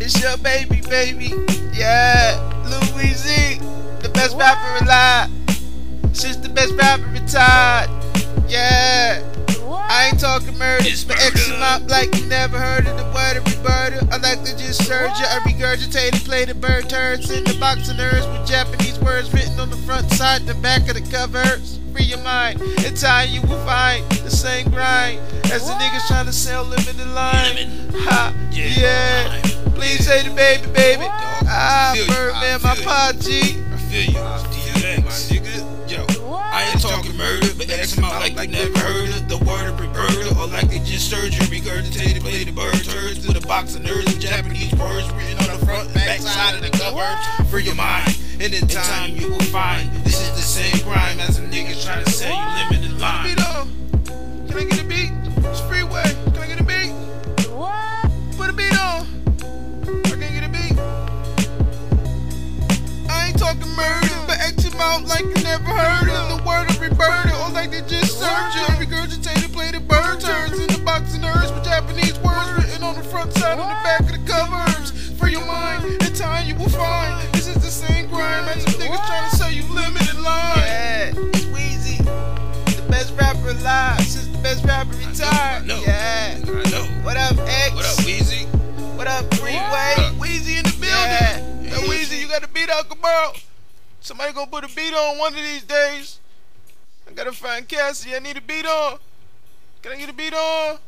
It's your baby, baby. Yeah, Louis the best rapper alive. Since the best rapper retired. Yeah. I ain't talking murder, but X him up like you never heard of the word of. I like to just surge you, I regurgitate and play the bird turds in the box of nerves with Japanese words written on the front side, the back of the covers. Free your mind, in time you will find the same grind as the niggas trying to sell limited line. Ha, yeah. Please say the baby, baby. Ah, Birdman, my pa G. I feel you, DX, my nigga. Yo, I ain't talking murder, but X them out like they never heard of the word of reverter, or like they just surgery. Regurgitated, play the bird turds through the box of nerds with Japanese words written on the front and back side of the cover. Free your mind, and in time you will find I murder, but X him out like you never heard of the word of rebirth, or like they just served you. Regurgitated, play the bird turns in the box of nerds with Japanese words written on the front side and the back of the covers. Free your mind, in time you will find this is the same crime as some niggas trying to sell you limited line. Yeah, it's Weezy, the best rapper alive since the best rapper retired. Yeah. Got a beat out, tomorrow. Somebody gonna put a beat on one of these days. I gotta find Cassie. I need a beat on. Can I get a beat on?